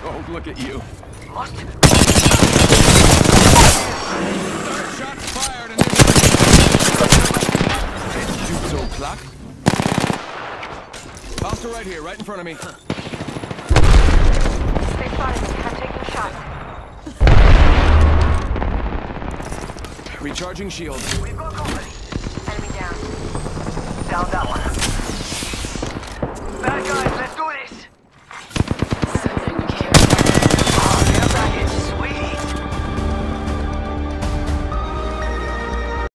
Sold, look at you. Must Third shots fired and there's... Shoots old clock. Hostile right here, right in front of me. Stay spotted me. I'm taking a shot. Recharging shield. We've got company.